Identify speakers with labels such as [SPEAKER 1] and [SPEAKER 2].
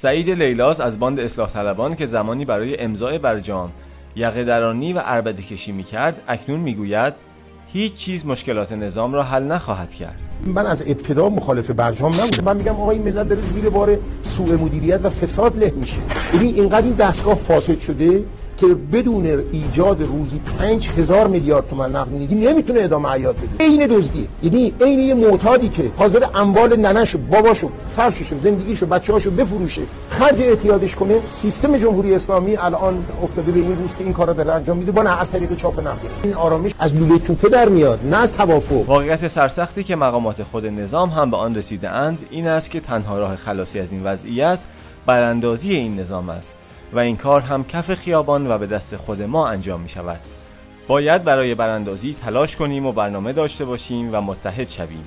[SPEAKER 1] سعید لیلاس از باند اصلاح طلبان که زمانی برای امضای برجام یقه درانی و عربده کشی می کرد اکنون می گوید هیچ چیز مشکلات نظام را حل نخواهد کرد.
[SPEAKER 2] من از ابتدا مخالف برجام نبودم. من میگم آقا این ملت داره زیر بار سوء مدیریت و فساد له میشه. ببین اینقدر این دستگاه فاسد شده که بدون ایجاد روزی پنج هزار میلیارد تومن نقدینگی نمی‌تونه ادامه حیات بده. عین دزدی یعنی عین یه معتادی که حاضر اموال ننشو باباشو فرششو زندگیشو بچه‌هاشو بفروشه خرج اعتیادش کنه سیستم جمهوری اسلامی الان افتاده به این روز که این کارا داره انجام میده با نه از طریق چاپ نقدی این آرامش از لوله توپه در میاد نه از توافق.
[SPEAKER 1] واقعیت سرسختی که مقامات خود نظام هم به آن رسیده این است که تنها راه خلاصی از این وضعیت براندازی این نظام است. و این کار هم کف خیابان و به دست خود ما انجام می شود. باید برای براندازی تلاش کنیم و برنامه داشته باشیم و متحد شویم.